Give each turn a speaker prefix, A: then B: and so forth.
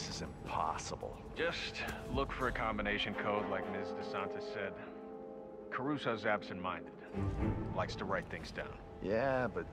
A: This is impossible.
B: Just look for a combination code like Ms. DeSantis said. Caruso's absent-minded. Likes to write things down.
A: Yeah, but